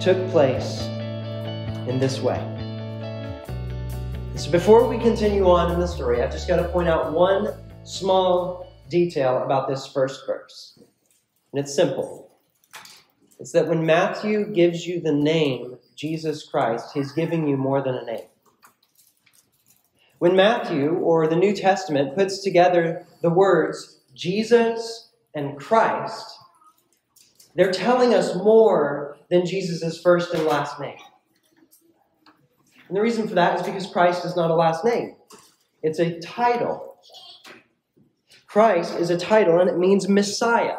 took place in this way. So before we continue on in the story, I've just got to point out one small detail about this first verse. And it's simple. It's that when Matthew gives you the name Jesus Christ, he's giving you more than a name. When Matthew or the New Testament puts together the words Jesus and Christ, they're telling us more than Jesus' first and last name. And the reason for that is because Christ is not a last name, it's a title. Christ is a title and it means Messiah.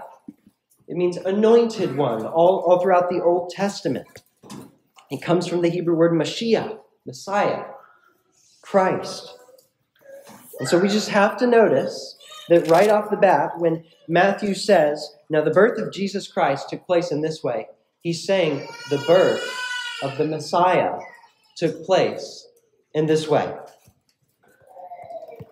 It means anointed one, all, all throughout the Old Testament. It comes from the Hebrew word Mashiach, Messiah, Christ. And so we just have to notice that right off the bat, when Matthew says, Now the birth of Jesus Christ took place in this way, he's saying the birth of the Messiah took place in this way.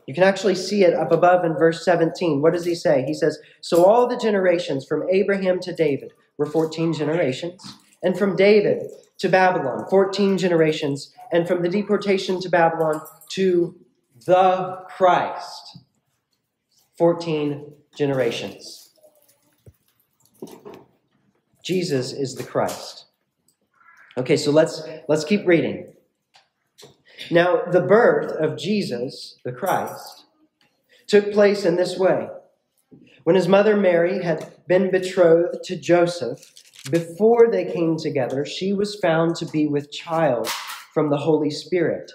You can actually see it up above in verse 17. What does he say? He says, So all the generations from Abraham to David were 14 generations, and from David to Babylon, 14 generations, and from the deportation to Babylon to the Christ, 14 generations. Jesus is the Christ. Okay, so let's let's keep reading. Now, the birth of Jesus, the Christ, took place in this way. When his mother Mary had been betrothed to Joseph, before they came together, she was found to be with child from the Holy Spirit.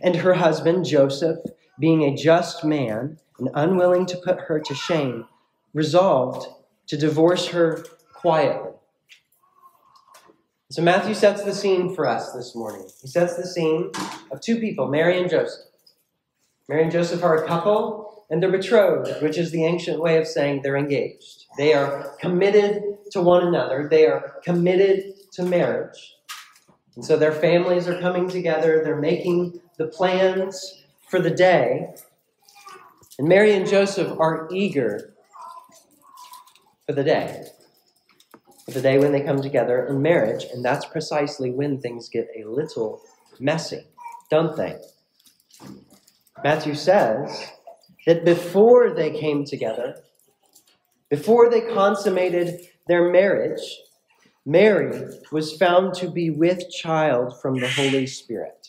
And her husband, Joseph, being a just man and unwilling to put her to shame, resolved to divorce her quietly. So Matthew sets the scene for us this morning. He sets the scene of two people, Mary and Joseph. Mary and Joseph are a couple, and they're betrothed, which is the ancient way of saying they're engaged. They are committed to one another, they are committed to marriage. And so their families are coming together, they're making the plans for the day. And Mary and Joseph are eager for the day the day when they come together in marriage, and that's precisely when things get a little messy, don't they? Matthew says that before they came together, before they consummated their marriage, Mary was found to be with child from the Holy Spirit.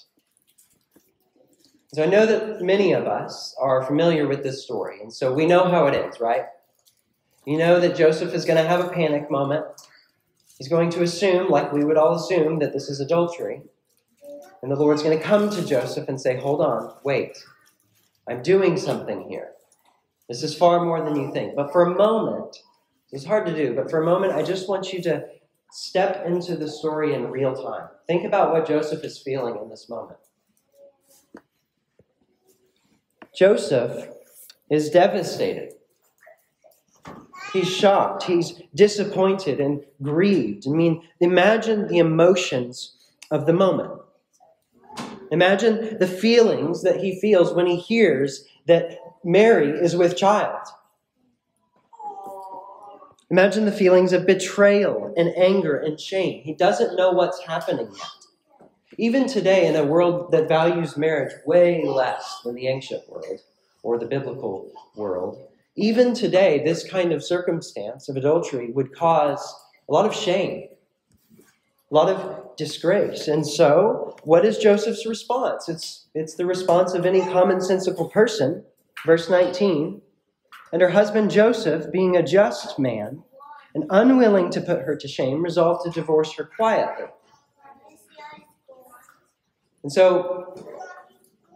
So I know that many of us are familiar with this story, and so we know how it ends, right? You know that Joseph is going to have a panic moment. He's going to assume, like we would all assume, that this is adultery. And the Lord's going to come to Joseph and say, Hold on, wait. I'm doing something here. This is far more than you think. But for a moment, it's hard to do, but for a moment, I just want you to step into the story in real time. Think about what Joseph is feeling in this moment. Joseph is devastated. He's shocked. He's disappointed and grieved. I mean, imagine the emotions of the moment. Imagine the feelings that he feels when he hears that Mary is with child. Imagine the feelings of betrayal and anger and shame. He doesn't know what's happening yet. Even today, in a world that values marriage way less than the ancient world or the biblical world, even today, this kind of circumstance of adultery would cause a lot of shame, a lot of disgrace. And so, what is Joseph's response? It's, it's the response of any commonsensical person. Verse 19 And her husband Joseph, being a just man and unwilling to put her to shame, resolved to divorce her quietly. And so,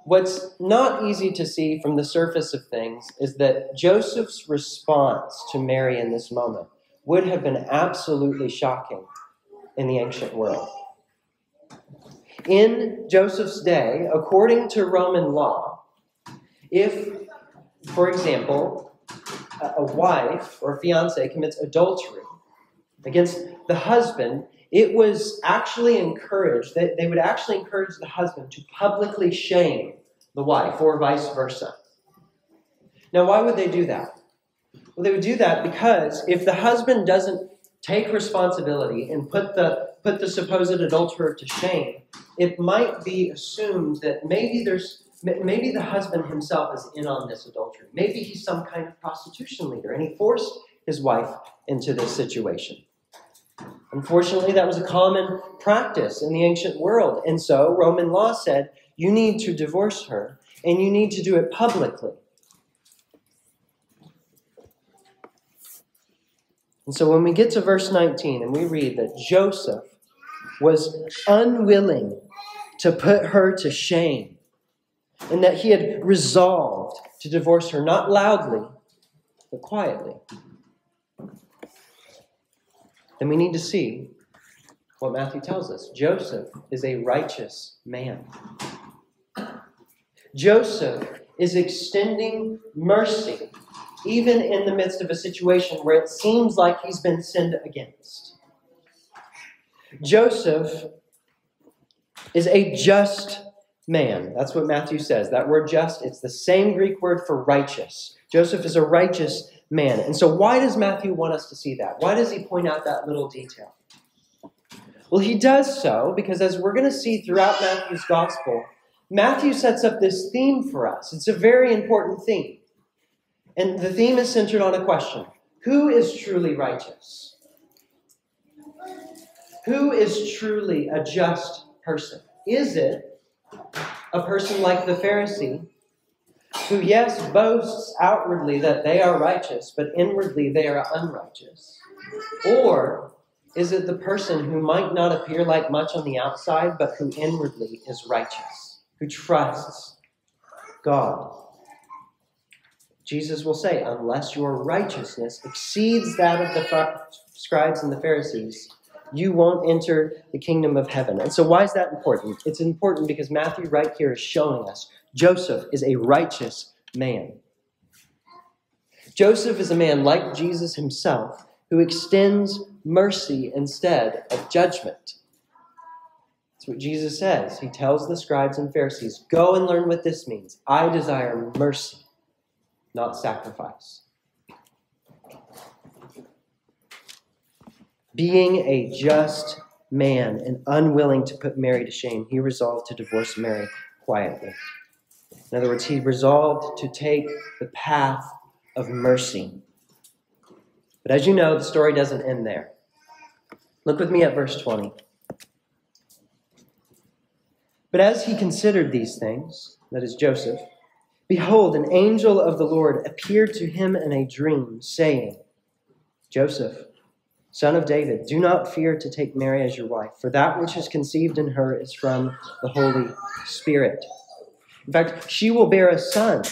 What's not easy to see from the surface of things is that Joseph's response to Mary in this moment would have been absolutely shocking in the ancient world. In Joseph's day, according to Roman law, if, for example, a wife or fiance commits adultery against the husband, it was actually encouraged that they would actually encourage the husband to publicly shame the wife or vice versa. Now, why would they do that? Well, they would do that because if the husband doesn't take responsibility and put the put the supposed adulterer to shame, it might be assumed that maybe there's maybe the husband himself is in on this adultery. Maybe he's some kind of prostitution leader and he forced his wife into this situation. Unfortunately, that was a common practice in the ancient world. And so Roman law said you need to divorce her and you need to do it publicly. And so when we get to verse 19 and we read that Joseph was unwilling to put her to shame and that he had resolved to divorce her, not loudly, but quietly, then we need to see what Matthew tells us. Joseph is a righteous man. Joseph is extending mercy even in the midst of a situation where it seems like he's been sinned against. Joseph is a just man. That's what Matthew says. That word just, it's the same Greek word for righteous. Joseph is a righteous man. And so, why does Matthew want us to see that? Why does he point out that little detail? Well, he does so because, as we're going to see throughout Matthew's gospel, Matthew sets up this theme for us. It's a very important theme. And the theme is centered on a question Who is truly righteous? Who is truly a just person? Is it a person like the Pharisee who, yes, boasts outwardly that they are righteous, but inwardly they are unrighteous? Or is it the person who might not appear like much on the outside, but who inwardly is righteous, who trusts God? Jesus will say, unless your righteousness exceeds that of the scribes and the Pharisees, you won't enter the kingdom of heaven. And so, why is that important? It's important because Matthew, right here, is showing us Joseph is a righteous man. Joseph is a man like Jesus himself who extends mercy instead of judgment. That's what Jesus says. He tells the scribes and Pharisees, Go and learn what this means. I desire mercy not sacrifice. Being a just man and unwilling to put Mary to shame, he resolved to divorce Mary quietly. In other words, he resolved to take the path of mercy. But as you know, the story doesn't end there. Look with me at verse 20. But as he considered these things, that is Joseph, Behold, an angel of the Lord appeared to him in a dream, saying, Joseph, son of David, do not fear to take Mary as your wife, for that which is conceived in her is from the Holy Spirit. In fact, she will bear a son,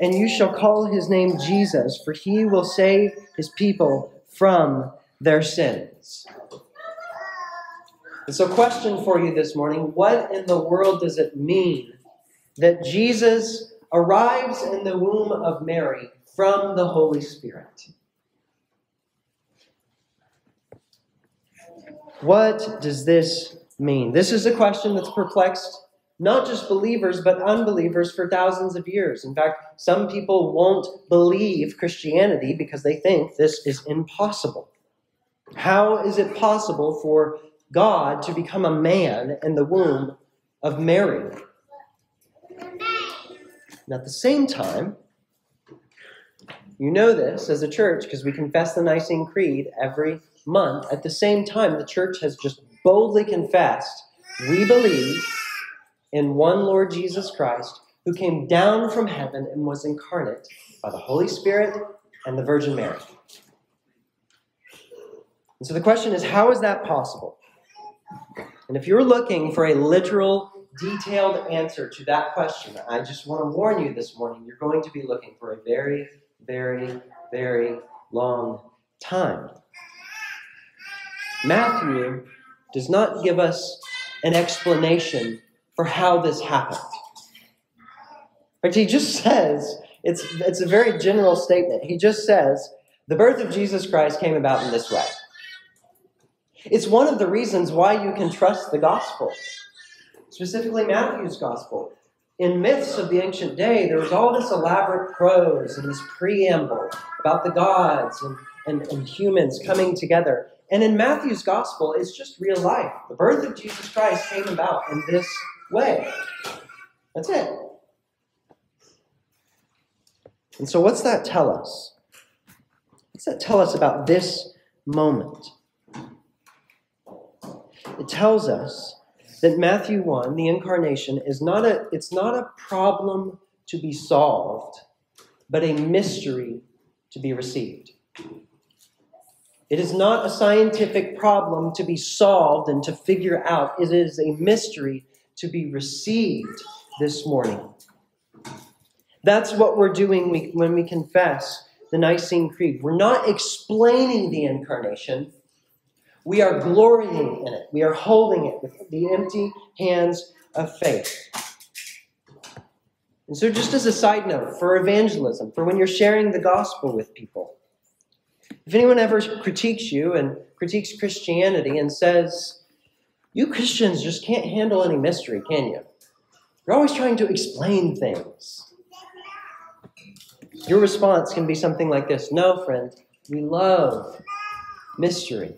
and you shall call his name Jesus, for he will save his people from their sins. And so, question for you this morning what in the world does it mean that Jesus arrives in the womb of Mary from the Holy Spirit. What does this mean? This is a question that's perplexed not just believers, but unbelievers for thousands of years. In fact, some people won't believe Christianity because they think this is impossible. How is it possible for God to become a man in the womb of Mary? And at the same time, you know this as a church because we confess the Nicene Creed every month. At the same time, the church has just boldly confessed we believe in one Lord Jesus Christ who came down from heaven and was incarnate by the Holy Spirit and the Virgin Mary. And so the question is how is that possible? And if you're looking for a literal detailed answer to that question, I just want to warn you this morning, you're going to be looking for a very, very, very long time. Matthew does not give us an explanation for how this happened. But he just says, it's, it's a very general statement. He just says, the birth of Jesus Christ came about in this way. It's one of the reasons why you can trust the gospel specifically Matthew's gospel. In myths of the ancient day, there was all this elaborate prose and this preamble about the gods and, and, and humans coming together. And in Matthew's gospel, it's just real life. The birth of Jesus Christ came about in this way. That's it. And so, what's that tell us? What's that tell us about this moment? It tells us that Matthew 1, the incarnation, is not a, it's not a problem to be solved, but a mystery to be received. It is not a scientific problem to be solved and to figure out. It is a mystery to be received this morning. That's what we're doing when we confess the Nicene Creed. We're not explaining the incarnation, we are glorying in it. We are holding it with the empty hands of faith. And so, just as a side note for evangelism, for when you're sharing the gospel with people, if anyone ever critiques you and critiques Christianity and says, You Christians just can't handle any mystery, can you? You're always trying to explain things. Your response can be something like this No, friend, we love mystery.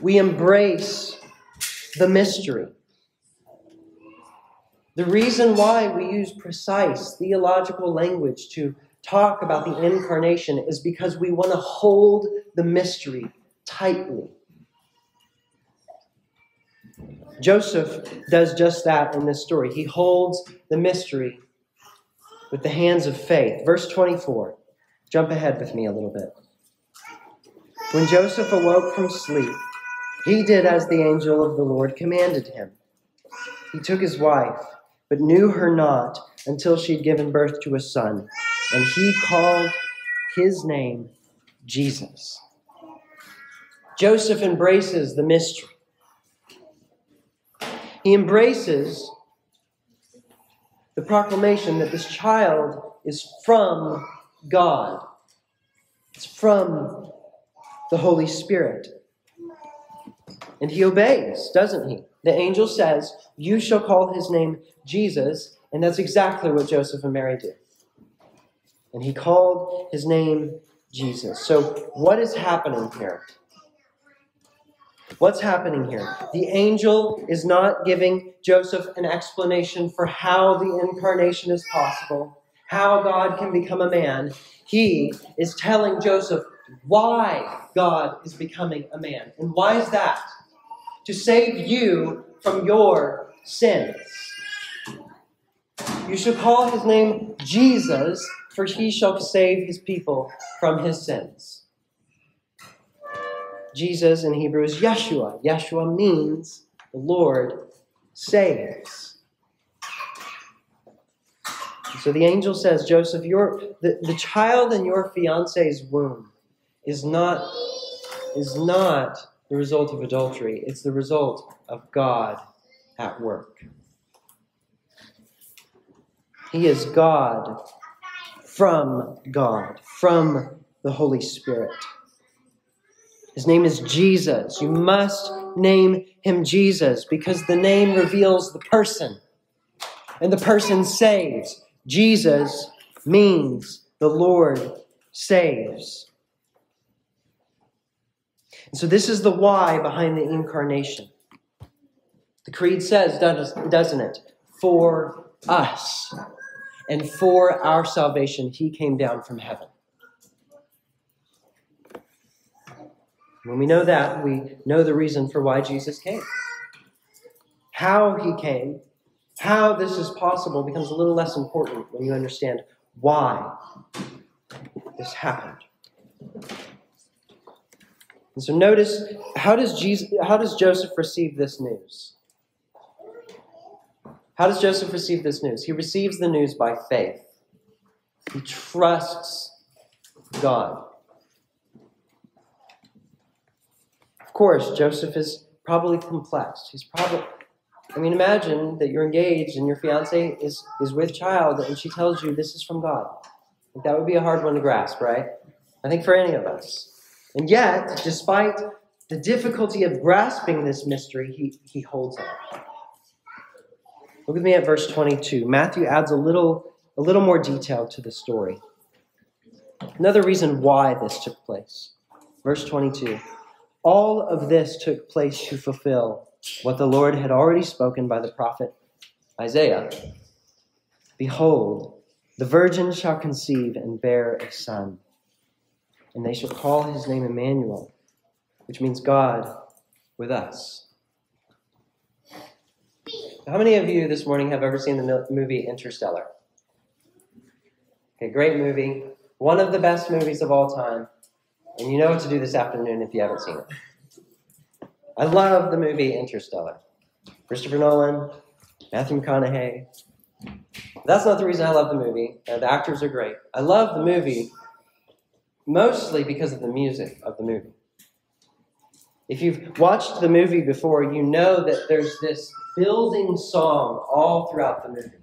We embrace the mystery. The reason why we use precise theological language to talk about the incarnation is because we want to hold the mystery tightly. Joseph does just that in this story. He holds the mystery with the hands of faith. Verse 24. Jump ahead with me a little bit. When Joseph awoke from sleep, he did as the angel of the Lord commanded him. He took his wife, but knew her not until she had given birth to a son, and he called his name Jesus. Joseph embraces the mystery. He embraces the proclamation that this child is from God. It's from the Holy Spirit. And he obeys, doesn't he? The angel says, You shall call his name Jesus. And that's exactly what Joseph and Mary did. And he called his name Jesus. So, what is happening here? What's happening here? The angel is not giving Joseph an explanation for how the incarnation is possible, how God can become a man. He is telling Joseph why God is becoming a man. And why is that? to save you from your sins. You shall call his name Jesus, for he shall save his people from his sins. Jesus in Hebrew is Yeshua. Yeshua means the Lord saves. So the angel says, Joseph, your the, the child in your fiance's womb is not is not the result of adultery, it's the result of God at work. He is God from God, from the Holy Spirit. His name is Jesus. You must name him Jesus because the name reveals the person, and the person saves. Jesus means the Lord saves. And so this is the why behind the incarnation. The creed says, doesn't it? For us and for our salvation, he came down from heaven. When we know that, we know the reason for why Jesus came. How he came, how this is possible becomes a little less important when you understand why this happened. And so notice how does Jesus how does Joseph receive this news? How does Joseph receive this news? He receives the news by faith. He trusts God. Of course, Joseph is probably complex. He's probably I mean, imagine that you're engaged and your fiance is, is with child and she tells you this is from God. that would be a hard one to grasp, right? I think for any of us. And yet, despite the difficulty of grasping this mystery, he, he holds on. Look with me at verse 22. Matthew adds a little, a little more detail to the story. Another reason why this took place. Verse 22 All of this took place to fulfill what the Lord had already spoken by the prophet Isaiah. Behold, the virgin shall conceive and bear a son, and they shall call his name Emmanuel, which means God with us. How many of you this morning have ever seen the movie Interstellar? Okay, great movie. One of the best movies of all time. And you know what to do this afternoon if you haven't seen it. I love the movie Interstellar. Christopher Nolan, Matthew McConaughey, that's not the reason I love the movie. Uh, the actors are great. I love the movie mostly because of the music of the movie. If you've watched the movie before, you know that there's this building song all throughout the movie.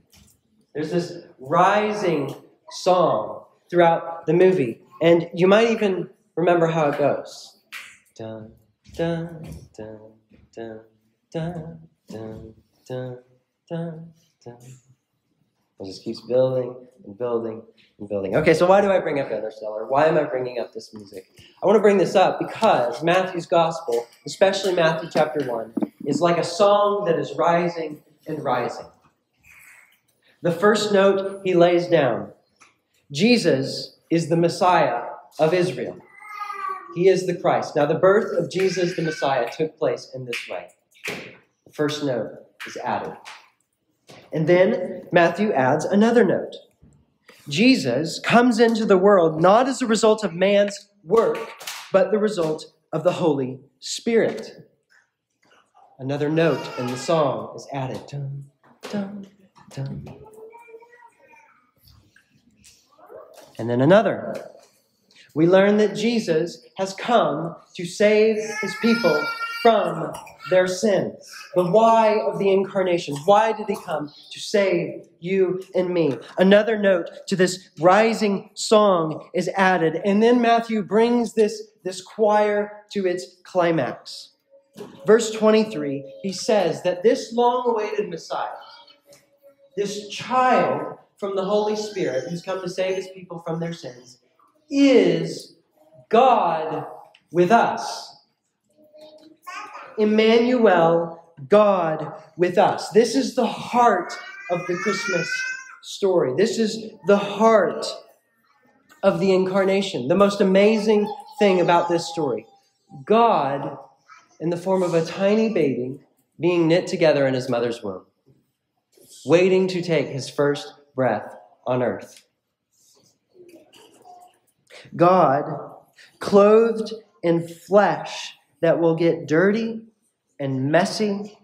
There's this rising song throughout the movie. And you might even remember how it goes. Dun, dun, dun, dun, dun, dun, dun, dun, dun. It just keeps building and building and building. Okay, so why do I bring up Interstellar? Why am I bringing up this music? I want to bring this up because Matthew's gospel, especially Matthew chapter 1, is like a song that is rising and rising. The first note he lays down Jesus is the Messiah of Israel. He is the Christ. Now, the birth of Jesus the Messiah took place in this way. The first note is added. And then Matthew adds another note Jesus comes into the world not as a result of man's work, but the result of the Holy Spirit. Another note in the song is added. Dun, dun, dun. And then another. We learn that Jesus has come to save his people from their sins. The why of the incarnation. Why did he come? To save you and me. Another note to this rising song is added. And then Matthew brings this, this choir to its climax. Verse 23, he says that this long awaited Messiah, this child from the Holy Spirit who's come to save his people from their sins, is God with us. Emmanuel, God with us. This is the heart of the Christmas story. This is the heart of the incarnation. The most amazing thing about this story God, in the form of a tiny baby, being knit together in his mother's womb, waiting to take his first breath on earth. God, clothed in flesh, that will get dirty and messy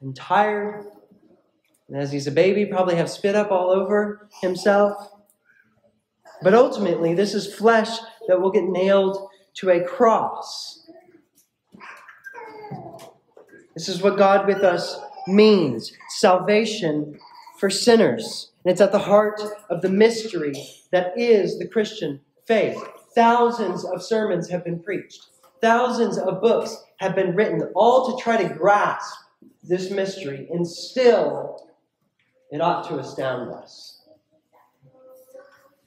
and tired. And as he's a baby, probably have spit up all over himself. But ultimately, this is flesh that will get nailed to a cross. This is what God with us means salvation for sinners. And it's at the heart of the mystery that is the Christian faith. Thousands of sermons have been preached. Thousands of books have been written, all to try to grasp this mystery, and still it ought to astound us.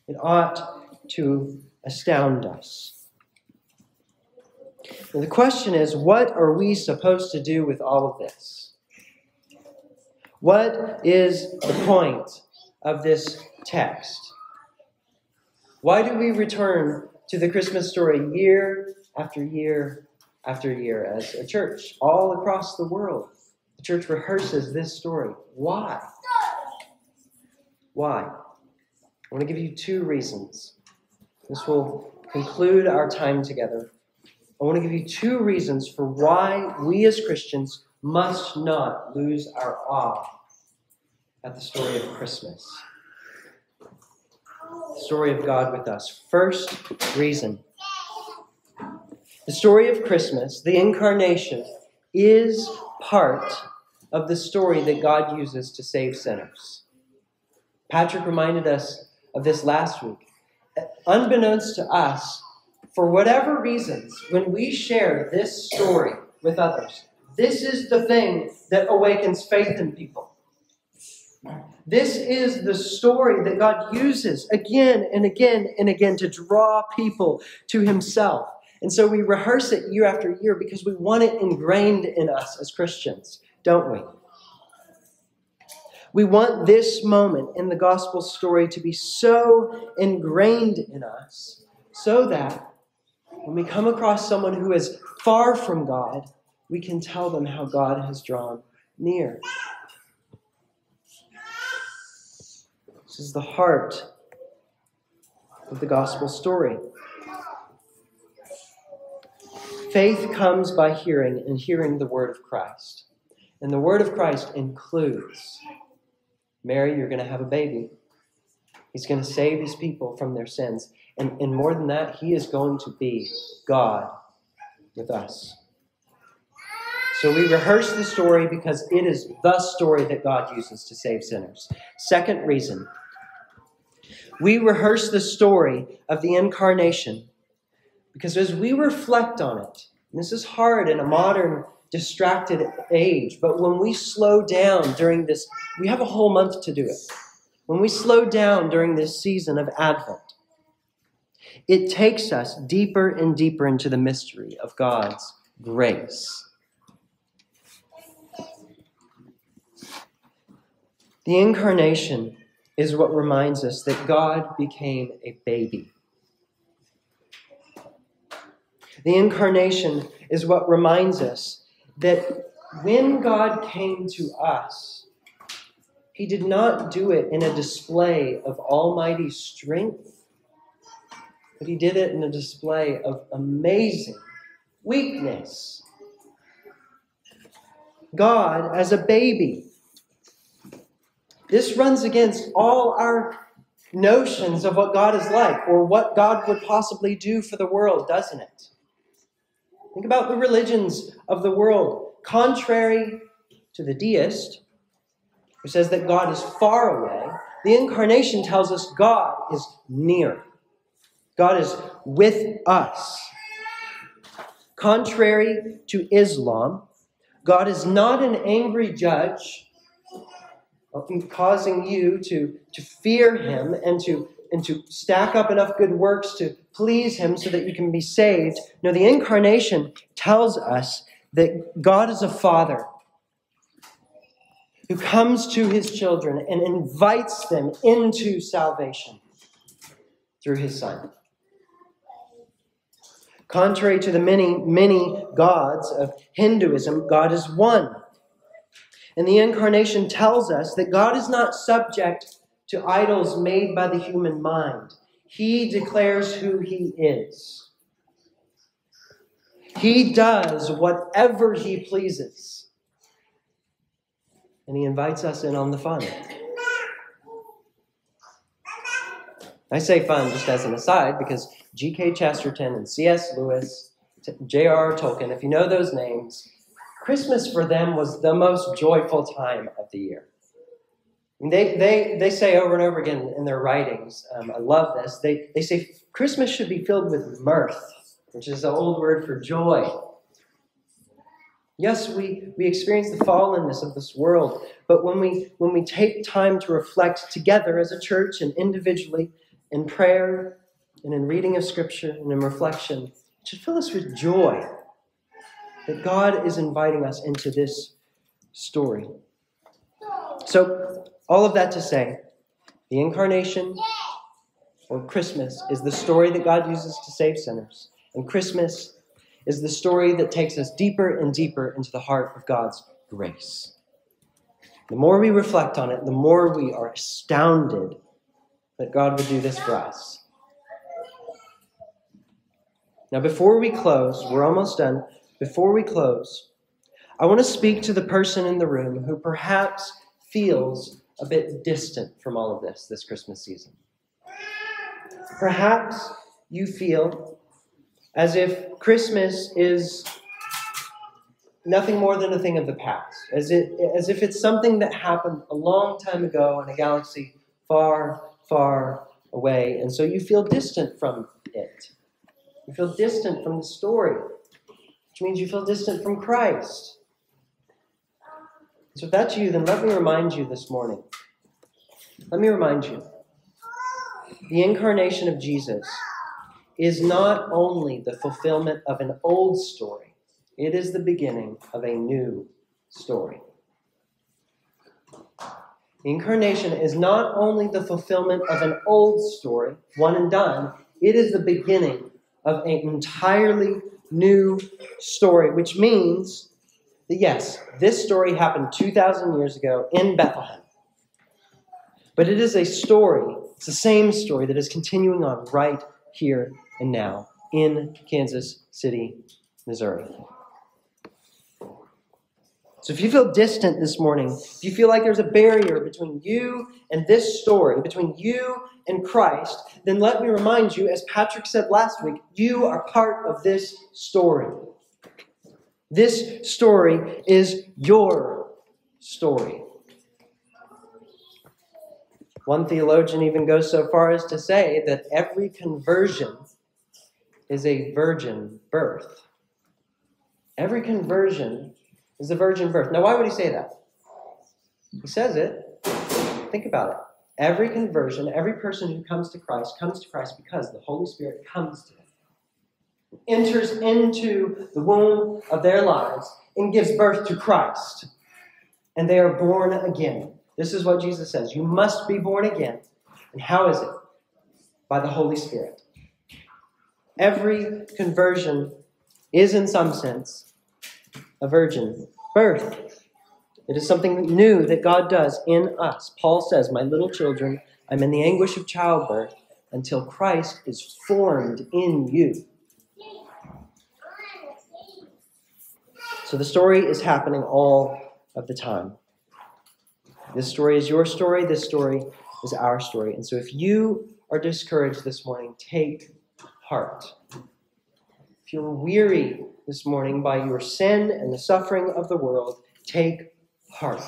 It ought to astound us. Well, the question is what are we supposed to do with all of this? What is the point of this text? Why do we return to the Christmas story year after year after year as a church all across the world. The church rehearses this story. Why? Why? I want to give you two reasons. This will conclude our time together. I want to give you two reasons for why we as Christians must not lose our awe at the story of Christmas. The story of God with us. First reason the story of Christmas, the incarnation, is part of the story that God uses to save sinners. Patrick reminded us of this last week. Unbeknownst to us, for whatever reasons, when we share this story with others, this is the thing that awakens faith in people. This is the story that God uses again and again and again to draw people to Himself. And so we rehearse it year after year because we want it ingrained in us as Christians, don't we? We want this moment in the gospel story to be so ingrained in us so that when we come across someone who is far from God, we can tell them how God has drawn near. This is the heart of the gospel story. Faith comes by hearing, and hearing the word of Christ. And the word of Christ includes Mary, you're going to have a baby. He's going to save his people from their sins. And, and more than that, he is going to be God with us. So we rehearse the story because it is the story that God uses to save sinners. Second reason we rehearse the story of the incarnation because as we reflect on it, this is hard in a modern distracted age. But when we slow down during this, we have a whole month to do it. When we slow down during this season of Advent, it takes us deeper and deeper into the mystery of God's grace. The incarnation is what reminds us that God became a baby. The incarnation is what reminds us that when God came to us, he did not do it in a display of almighty strength, but he did it in a display of amazing weakness. God as a baby. This runs against all our notions of what God is like or what God would possibly do for the world, doesn't it? Think about the religions of the world. Contrary to the deist, who says that God is far away, the incarnation tells us God is near. God is with us. Contrary to Islam, God is not an angry judge causing you to, to fear him and to and to stack up enough good works to please Him so that you can be saved. No, the incarnation tells us that God is a Father who comes to His children and invites them into salvation through His Son. Contrary to the many, many gods of Hinduism, God is one. And the incarnation tells us that God is not subject to idols made by the human mind. He declares who he is. He does whatever he pleases. And he invites us in on the fun. I say fun just as an aside because G.K. Chesterton and C.S. Lewis, J.R.R. Tolkien, if you know those names, Christmas for them was the most joyful time of the year. They, they, they say over and over again in their writings, um, I love this, they, they say Christmas should be filled with mirth, which is the old word for joy. Yes, we, we experience the fallenness of this world, but when we, when we take time to reflect together as a church and individually in prayer and in reading of Scripture and in reflection, it should fill us with joy that God is inviting us into this story. So, all of that to say, the incarnation or Christmas is the story that God uses to save sinners. And Christmas is the story that takes us deeper and deeper into the heart of God's grace. The more we reflect on it, the more we are astounded that God would do this for us. Now, before we close, we're almost done. Before we close, I want to speak to the person in the room who perhaps feels a bit distant from all of this this Christmas season. Perhaps you feel as if Christmas is nothing more than a thing of the past, as, it, as if it's something that happened a long time ago in a galaxy far, far away, and so you feel distant from it. You feel distant from the story, which means you feel distant from Christ. So if that's you, then let me remind you this morning. Let me remind you. The incarnation of Jesus is not only the fulfillment of an old story, it is the beginning of a new story. The incarnation is not only the fulfillment of an old story, one and done, it is the beginning of an entirely new story, which means that yes, this story happened 2,000 years ago in Bethlehem. But it is a story, it's the same story that is continuing on right here and now in Kansas City, Missouri. So if you feel distant this morning, if you feel like there's a barrier between you and this story, between you and Christ, then let me remind you, as Patrick said last week, you are part of this story. This story is your story. One theologian even goes so far as to say that every conversion is a virgin birth. Every conversion is a virgin birth. Now, why would he say that? He says it. Think about it. Every conversion, every person who comes to Christ comes to Christ because the Holy Spirit comes to them, enters into the womb of their lives, and gives birth to Christ. And they are born again. This is what Jesus says. You must be born again. And how is it? By the Holy Spirit. Every conversion is, in some sense, a virgin birth. It is something new that God does in us. Paul says, My little children, I'm in the anguish of childbirth until Christ is formed in you. So the story is happening all of the time. This story is your story, this story is our story. And so if you are discouraged this morning, take heart. If you're weary this morning by your sin and the suffering of the world, take heart.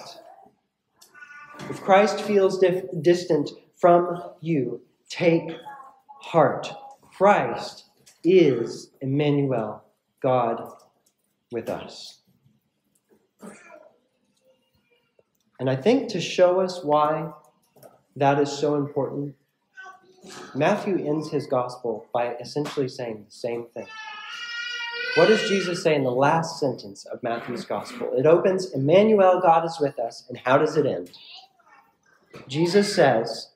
If Christ feels dif- distant from you, take heart. Christ is Emmanuel, God with us. And I think to show us why that is so important, Matthew ends his gospel by essentially saying the same thing. What does Jesus say in the last sentence of Matthew's gospel? It opens, Emmanuel, God is with us. And how does it end? Jesus says,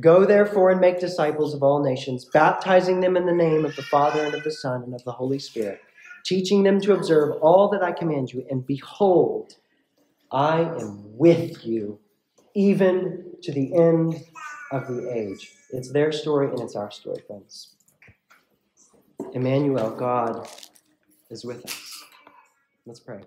Go therefore and make disciples of all nations, baptizing them in the name of the Father and of the Son and of the Holy Spirit, teaching them to observe all that I command you. And behold, I am with you even to the end of the age. It's their story and it's our story, friends. Emmanuel, God is with us. Let's pray.